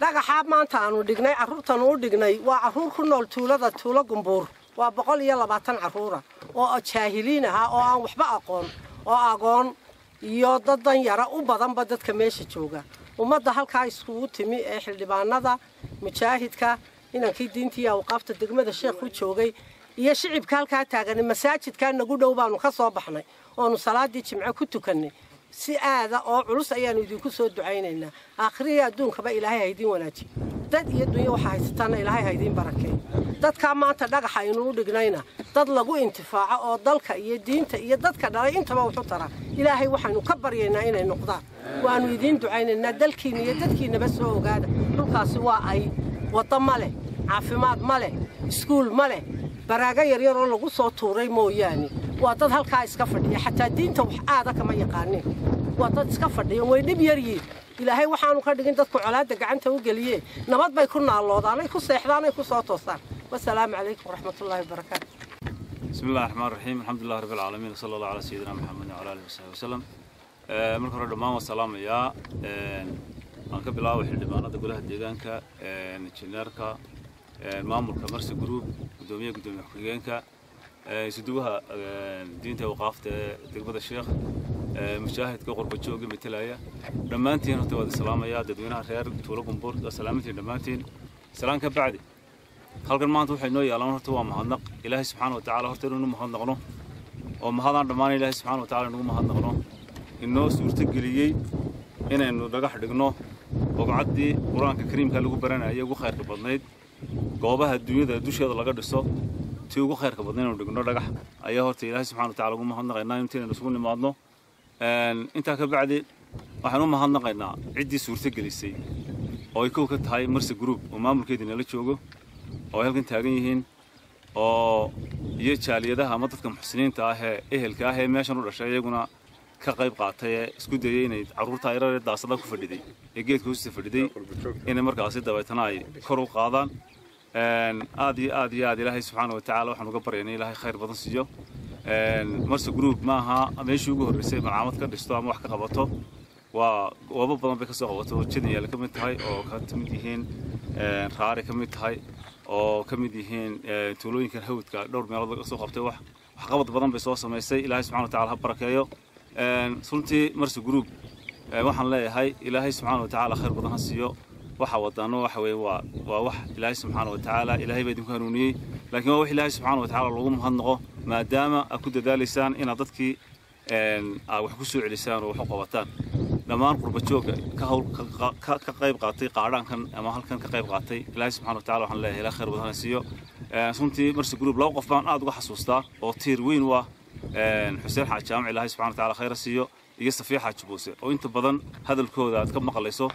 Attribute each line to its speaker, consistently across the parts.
Speaker 1: dhagaxaa maanta aanu dhignay carruurtanu u dhignay. Waa carruur ku nool tuulada tuulo gumbuur. Waa boqol iyo labaatan carruura oo jaahiliin ahaa oo aan waxba aqoon oo aqoon iyo dad danyara u badanba dadka meesha jooga. Ummadda halkaa iskugu timi ee xildhibaanada mujaahidka inankii diintii awqaafta degmada sheekh u joogay iyo shicibka halkaa taaganay masaajidkaa nagu dhow baanu ka soo baxnay oonu salaadii jimco ku tukannay si aada oo culus ayaanu idinku soo ducaynaynaa. Aakhiriya adduunkaba ilaahay haydiin wanaajiyo dad iyo dunya waxaa haysataana ilaahay haydiin barakeeyo dadkaa maanta dhagaxa aynuu dhignayna. Dad lagu intifaaco oo dalka iyo diinta iyo dadka dhalay intaba wuxu tara ilaahay waxaanu ka baryaynaa inay noqdaan. Waanu idiin ducaynaynaa dalkiina iyo dadkiinaba soo ogaada. Dhulkaasi waa ay waddo ma leh caafimaad ma leh iskuul ma leh baraago yaryar oo lagu soo tuuray mooyaane وأتذ هل كايس كفردي حتى الدين توح هذا كما يقانه وأتذ كفردي وين بيري إلى هاي وحنو كردين تذكر على دك عن تو جليه نبض بيكون الله ضاني خص إحضان خص أتوصل والسلام عليكم ورحمة الله وبركاته.
Speaker 2: بسم الله الرحمن الرحيم الحمد لله رب العالمين صلى الله على سيدنا محمد وعلى آله وصحبه وسلم. آه، مرحبا بكم والسلام يا أنا قبل أول حلم أنا تقول هدي جانكا آه، نتشنركا آه، مامور كمرس جروب قدومي قدومي حكي جانكا isuduwaha diinta waqaafta ee degmada sheekh mujaahidka qurba jooga metelaya dhammaantiin horta waad salaamayaa dadweynaha reer tuulo gumbuur waa salaamantiin dhammaantiin salaan ka bacdi halkan maanta waxay noo yaalaan horta waa mahadnaq ilaahay subxaana wa tacaala horta inaynu mahadnaqno oo mahadaan dhammaan ilaahay subxaana wa tacaala inagu mahadnaqno inoo suurtageliyey inaynu dhagax dhigno bogcaddii qur'aanka kariimka lagu baranayay ugu khayrka badnayd goobaha dunyada dusheeda laga dhiso tii ugu khayrka badnayd inaynu dhigno dhagax. Ayaa horta ilaahay subxana wa tacala ugu mahadnaqaynaa intaynaynu isugu nimaadno. Intaa ka bacdi waxaan u mahadnaqaynaa ciddii suurtagelisay oo ay kow ka tahay marse group oo maamulkeedii nala joogo oo ay halkan taagan yihiin oo iyo jaaliyadaha ama dadka muxsiniinta ah ehelka ah ee meeshan u dhashay iyaguna ka qayb qaatay ee isku dayay inay carruurta yararee daasada ku fadhiday ee geedka hoostiisa fadhiday inay markaasi dabeetana ay kor u qaadaan aad iyo aad iyo aad ilaahay subxaana wa tacaala waxaan uga baryaynay ilaahay khayr badan siiyo. Marse group maaha meeshii ugu horreysay malcaamad ka dhisto ama wax ka qabato waa goobo badan bay ka soo qabato. Jadyaal ka mid tahay oo ka mid yihiin. Raari ka mid tahay oo ka mid yihiin tuulooyinkan hawdka. Dhowr meelood laga soo qabtay. Wax waxqabad badan bay soo samaysay. Ilaahay subxana wa tacala ha barakeeyo. Runtii marse group waxaan leeyahay ilaahay subxaana wa tacaala khayr badan ha siiyo waxa wadaano waxa weeye waa waa wax ilaahay subxaana wa tacaala ilaahay baa idinku hanuuniyey. Laakiin waa wax ilaahay subxaana wa tacaala lagu mahadnaqo maadaama aad ku dadaalaysaan inaad dadkii aad wax ku soo celisaan oo wax u qabataan. Dhammaan qurbajooga ka hawl ka qayb qaatay qaadhaankan ama halkan ka qayb qaatay ilaahay subxana wa tacala waxaan leeyahay ilaa khayr badan ha siiyo. Runtii marse group laba qof baan aad uga xasuustaa oo tiir weyn u ah xuseen xaaj jaamac ilaahay subxana wa tacala khayr ha siiyo iyo safiya xaaj buuse. Oo inta badan hadalkooda aad ka maqlayso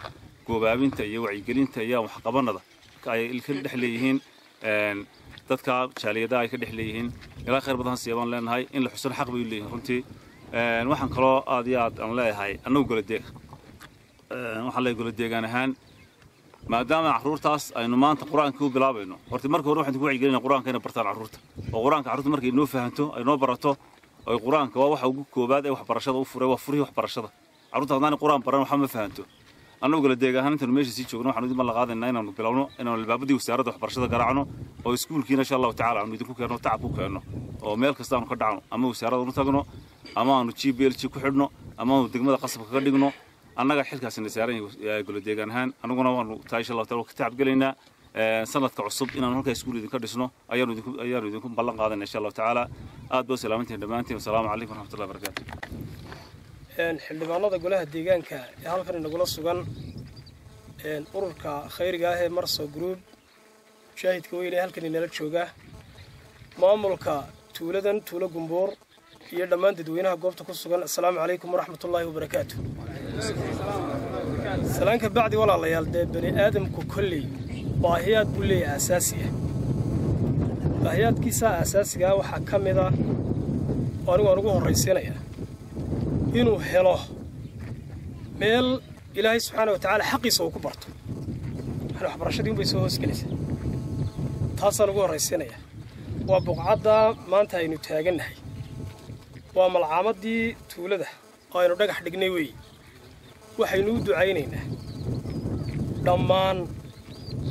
Speaker 2: goobaabinta iyo wacyigelinta iyo waxqabanada ay ka dhex leeyihiin dadka jaaliyadaha ay ka dhex leeyihiin. Ilaa khayr badan ha siiya baan leenahay in la xusana xaq bay leeyihiin runtii. Waxaan kaloo aad iyo aad aan leeyahay annagu goladeeg waxaan leeyahay goladeegaan ahaan maadaama carruurtaas aynu maanta qur'aanka u bilaabayno. Horta marka hore waxaan ku wacyigelinaa qur'aanka inay bartaan carruurta oo qur'aanka carruurta markay noo fahanto ay noo barato oo qur'aanka waa waxa ugu koobaad ee waxbarashada u furay waa furihii waxbarashada. Carruurta haddaanay qur'aan baran waxba ma fahanto annagu goladeeg ahaan intaanu meesha sii joogno waxaanu idin ballanqaadaynaa inaanu bilowno inaanu albaabadii wasaaradda waxbarashada garaacno oo iskuulkiina insha allahu tacala aanu idinku keenno tacab ku keenno oo meel kasta aanu ka dhacno ama wasaaradda unu tagno ama aanu g b l g ku xidhno ama aanu degmada qasabka ka dhigno. Annaga xilkaasina saaran goladeegaan ahaan annaguna waanu taa insha allahu taala ka tacabgelaynaa sanadka cusub inaanu halkaa iskuul idinka dhisno ayaanu idinku ballan qaadayna insha allahu tacaala. Aad baa salaamantiin dhammaantiin wasalaamu calaykum waraxmatullahi wabarakaatu
Speaker 3: xildhibaanada golaha deegaanka ee halkan inagula sugan ururka khayriga ah ee marso group mujaahidka weyne halkan inala jooga maamulka tuuladan tuulo gumbuur iyo dhammaan dadweynaha goobta ku sugan assalaamu calaykum waraxmatullaahi wabarakaatu salaanka bacdi walaalayaal dee bani aadamku kolley baahiyaad buu leeyahay asaasi ah. Baahiyaadkiisaa asaasigaa waxaa ka mid ah oo anigu ugu horraysiinayaa inuu helo meel ilaahay subxaana wa tacaala xaqiisa uu ku barto yani waxbarashadii unbay soo hoosgelaysaa taasaan ugu horraysiinayaa waa buqcaddaa maanta aynu taagannahay waa malcaamadii tuulada oo aynu dhagax dhignay weeye waxaynu u ducaynaynaa dhammaan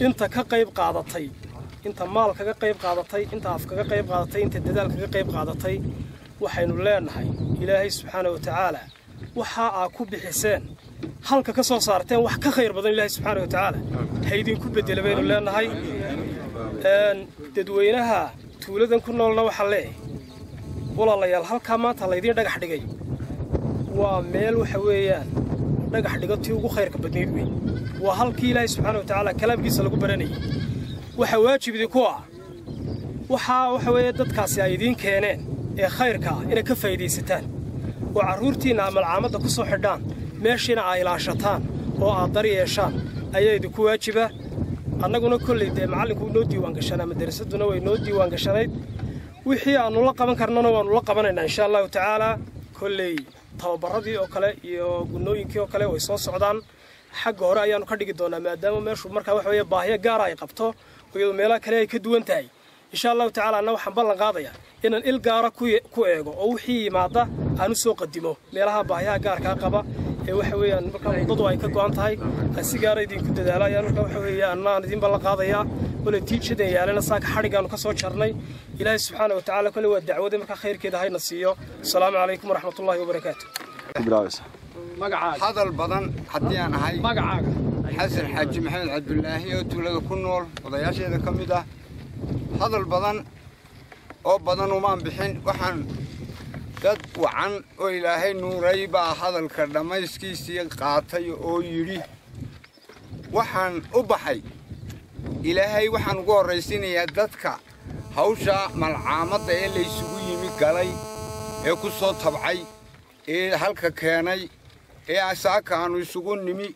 Speaker 3: inta ka qayb qaadatay inta maal kaga qayb qaadatay inta af kaga qayb qaadatay inta dadaal kaga qayb qaadatay waxaynu leenahay ilaahay subxaana wa tacaala waxa aa ku bixiseen halka ka soo saarteen wax ka khayr badan ilaahay subxaana wa tacaala ha idinku bedela baynu leenahay. Dadweynaha tuuladan ku noolna waxaa leeyahay walaalayaal halkaa maanta laydiin dhagax dhigay. Waa meel waxa weeyaan dhagax dhigo tii ugu khayrka badnayd wey waa halkii ilaahay subxaana wa tacaala kalaamkiisa lagu baranayay. Waxaa waajib idinku ah. Waxaa waxa weeye dadkaasi ay idiin keeneen ee khayrka ah inay ka faa'iidaysataan. Oo carruurtiinna amalcaamadda ku soo xidhaan meeshiina aa ilaashataan oo aad dar yeeshaan ayaa idinku waajiba. Annaguna kolley dee macallinku noo diiwaan gashanaa madarasaduna way noo diiwaan gashanayd. Wixii aannu la qaban karnana waannu la qabanaynaa insha allahu tacaalaa kolley tababarradii oo kale iyo gunnooyinkii oo kale way soo socdaan. Xagga hore ayaannu ka dhigi doonaa maadaama meeshu markaa waxa weeye baahiyo gaara ay qabto iyadoo meelaha kale ay ka duwan tahay insha allahu tacala anna waxaan ballan qaadayaa inaan il gaara ku eego oo wixii yimaada aan u soo qadimo. Meelaha baahiyaha gaarkaa qaba ee waxa weeyaan markaa waddadu ay ka go'an tahay aan si gaara idinku dadaalo ayaan markaa waxa weeye anna aan idin ballan qaadayaa wala tiijadan yaalana saaka xadhigaannu ka soo jarnay. Ilaahay subxaana wa tacaala kolle waa dacwada markaa khayrkeeda hayna siiyo. Asalaamu calaykum waraxmatullahi wabarakaatu
Speaker 4: hadal badan haddii aan ahay. Xasan xaaji maxamed cabdulaahi oo tuulada ku nool odayaasheeda ka mid ah hadal badan oo badan umaan bixin. Waxaan dad wacan oo ilaahay nuuray baa hadalka dhammayskiisii qaatay oo yidhi waxaan u baxay. Ilaahay waxaan ugu horraysiinayaa dadka hawsha malcaamadda ee laysugu yimi galay ee ku soo tabcay ee halka keenay ee asaaka aanu isugu nimi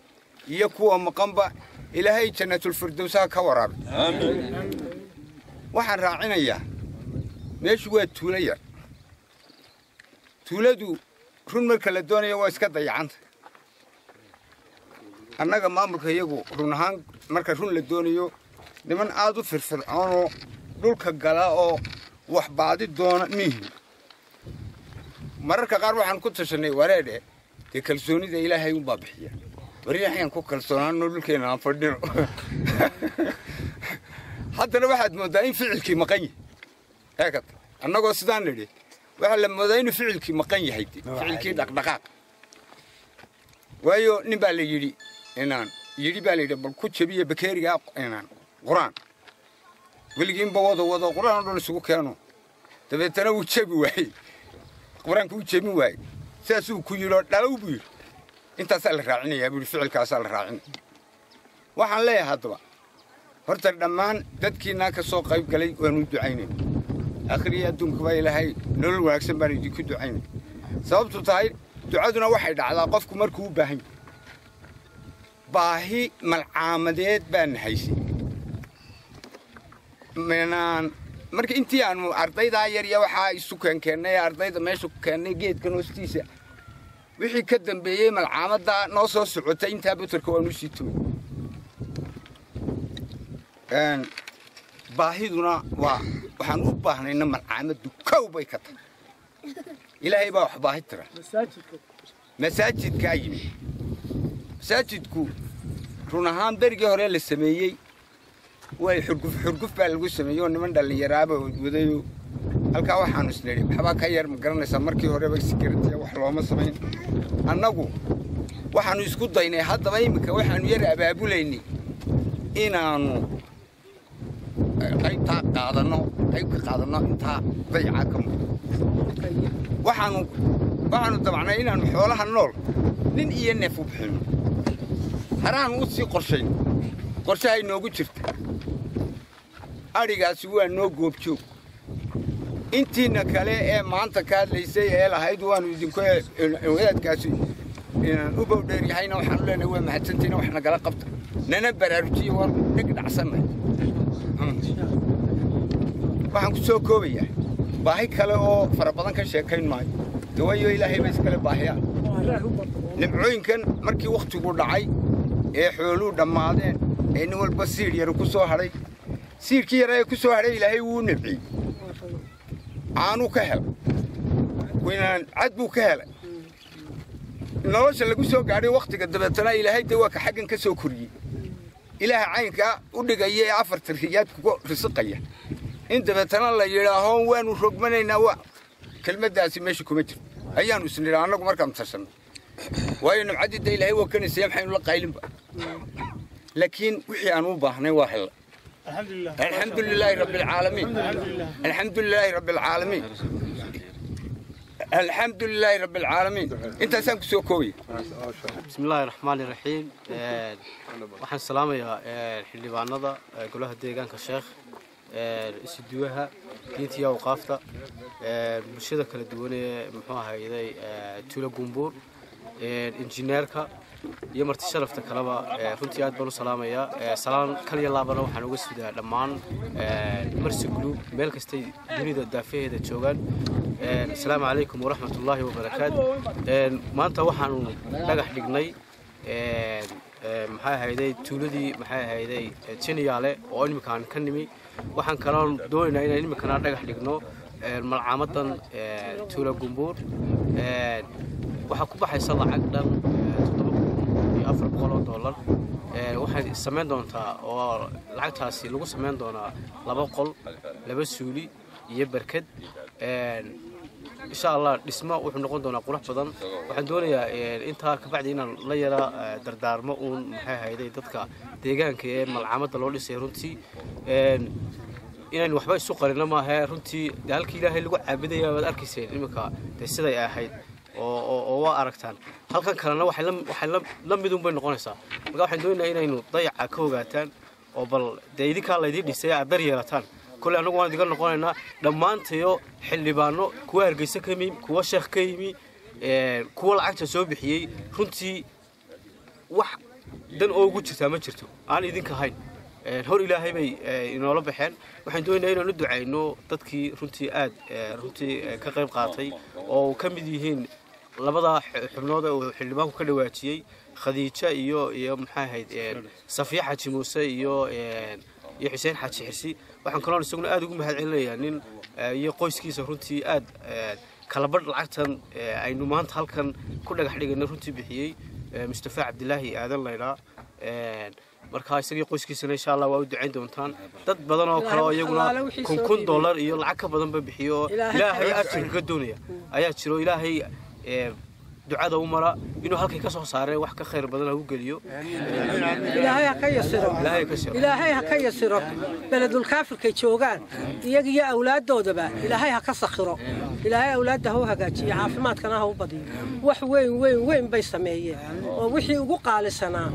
Speaker 4: iyo kuwa maqanba. Ilaahay jannatulfirdowsaha ka waraabay waxaan raacinayaa meeshu waa tuulo yar tuuladu run marka la doonaya waa iska dayacanta. Annaga maamulka iyagu run ahaan marka run la doonayo niman aad u firfircoonoo dhulka gala oo wax baadi doona miihin mararka qaar waxaan ku tashannay wareedhe dee kalsoonida ilaahay unbaa bixiya. Waryaxyaan ku kalsoonaano dhulkeenna aan fadhino haddana waxaad mooddaa in ficilkii maqan yahay. Eegat annagoo sidaan nidhi waxaa la moodaa inuu ficilkii maqan yahay ficilkii dhaqdhaqaaq. Waayo nin baa la yidhi inaan yidhi baa la yidhi bal ku jabiya bakeerigaa inaan qur'aan. Weligiinba wada wado qur'aan oo dhan isugu keeno. Dabeetana wuu jabi waayey. Qur'aanka wuu jebin waayey. Sidaasuu ku yidhi oo dhalow buu yidhi. Intaasaa la raacinayaa buu yidhi ficilkaasaa la raacinaya waxaan leeyahay haddaba horta dhammaan dadkiinaa ka soo qayb galay waanu ducaynayna akhriya adduunkaba ilaahay nolol wanaagsan baan idinku ducaynay sababtu tahay ducaduna waxay dhacdaa qofku markuu u baahan yahay. Baahi malcaamadeed baan haysay marka intii aanu ardaydaa yar iyo waxaa isu keenkeennay ee ardayda meesha ku keennay geedkan hoostiisa wixii ka dambeeyey malcaamaddaa noo soo socotay intaa buterka waanu sii tumay baahiduna waa waxaan u baahnayna malcaamaddu kow bay ka tahay. Ilaahay baa wax baahi tira. Masaajidkaa yimi. Masaajidku run ahaan berigii hore la sameeyey way xurguf xurguf baa lagu sameeyey oo niman dhallinyaraaba wadayo. Halkaa waxaanu isnidhi waxbaa ka yar ma garanaysaa markii horeba sigaratiya wax looma samayn annagu waxaannu isku daynay haddaba iminka waxaannu yar abaabulaynay inaannu qaybtaa qaadanno qayb ka qaadanno intaa dayacaa ka waxaannu waxaannu dabacnay inaannu xoolaha nool nin iyo neef u bixinno haraannu u sii qorshayno qorshahay noogu jirta adhigaasi waa noo goobjoog. Intiina kale ee maanta ka hadlaysay ee lahayd waannu idinku wadaadkaasi inaan u bowdheer yahayna waxaanu leenahay waa mahadsantiina wax nagala qabta. Nana baraarujiyo waan dhig dhacsannahay waxaan ku soo koobayaa baahi kale oo fara badan ka sheekayn maayo. De ilaahay ba iskale baahiyaan nimcooyinkan markii wakhtigu dhacay ee xooluu dhammaadeen ee nin walba siir yar ku soo hadhay siirkii yara ee ku soo hadhay ilaahay wuu nimciyey. Caanuu ka helay winaan cad buu ka helay. Nolosha lagu soo gaadhay wakhtiga dabeetana ilaahay dee waa ka xaggan ka soo koriyey ilaaha caynkaa u dhigaya ee afarta riyaad kuga risiqaya in dabeetana la yidhaaho waanu rogmanaynaa wa kelmaddaasi meesha kuma jirto ayaanu isnidhaa annagu markaanu tashanno waayo nimcaddida ilaahay waa kanaysa maxaynu la qaylinba laakiin wixii aan u baahnay waa hella alxamdu lilaahi rabbi alcaalamiin alxamdu lilaahi rabbi alcaalamiin alxamdu lilaahi rabbi alcaalamiin intaasaan ku soo koobaya
Speaker 5: بسم الله الرحمن الرحيم waxaan salaamayaa xildhibaanada golaha deegaanka sheekh isuduwaha diinta iyo awqaafta bulshada kala duwan ee muxuu ahayday tuulo gumbuur injineerka iyo marti sharafta kaleba runtii aad baan u salaamayaa salaan kal iyo laabana waxaan uga sidaa dhammaan marsi guluub meel kastay dunida daafaheeda joogaan asalaamu calaykum waraxmat ullaahi wabarakaatu maanta waxaanu dhagax dhignay. Maxay ahayday tuuladii maxay ahayday jiniyaale oo iminkaan ka nimi. Waxaan kaloon doonaynaa inaan iminkana dhagax dhigno. Malcaamadan tuula gumbuur. Waxaa ku baxaysa lacag dhan toddoba kun iyo afar boqol oo dollar. Waxay samayn doontaa oo lacagtaasi lagu samayn doonaa laba qol laba suuli iyo berked insha allah dhismo wuxuu noqon doonaa qurux badan. Waxaan doonayaa intaa kabacdi inaan la yara dardaarmo uun maxay ahayday dadka deegaanka ee malcamada loo dhisay runtii. Inaynu waxba isu qarino maahe runtii dee halkii ilaahay lagu caabudaya waad arkayseen iminka dee siday ahayd oo waa aragtaan. Halkan kalena waxay la midun bay noqonaysaa. Marka waxaan doonayaa inaynu dayaca ka ogaataan oo bal dee idinkaa laydii dhisay aad dar yeelataan kole annagu waan idiga noqonaynaa dhammaantayo xildhibaano kuwa hargeysa ka yimi kuwa sheekh ka yimi kuwa lacagta soo bixiyey runtii wax dan oo ugu jirtaa ma jirto. Aan idinka ahayn hor ilaahay bay inoola baxeen. Waxaan doonayaa inaan u ducayno dadkii runtii aad runtii ka qayb qaatay oo ka mid yihiin labada xubnood ee uu xildhibaanku ka dhawaajiyey. Khadiija iyo iyo maxay ahayd safiya xaji muuse iyo iyo xuseen xaaji xirsi. Waxaan kaloon isaguna aad ugu mahad celinayaa nin iyo qoyskiisa runtii aad kalabadh lacagtan aynu maanta halkan ku dhagax dhigana runtii bixiyey mustafa cabdilaahi aadan laydhaa markaa isagii qoyskiisana insha allah waa u ducayn doontaan. Dad badan oo kale oo iyaguna kun kun dollar iyo lacag ka badanba bixiyo. Oo ilaahay ajirka ka doonaya. Ayaa jiro. Ilaahay ducada u mara inuu halkay ka soo saareen wax ka khayr badan ha u geliyo.
Speaker 1: Ilaahay ha ka yasiro
Speaker 5: ilaahay ka shiro
Speaker 1: ilaahay ha ka yasiro beledulkaafirkay joogaan iyaga iyo awlaaddoodaba ilaahay ha ka sakhiro. Ilaahay awlaadda ha u hagaajiyo caafimaadkana ha u badiyo. Wax weyn weyn weyn bay sameeyeen. Oo wixii ugu qaalisanaa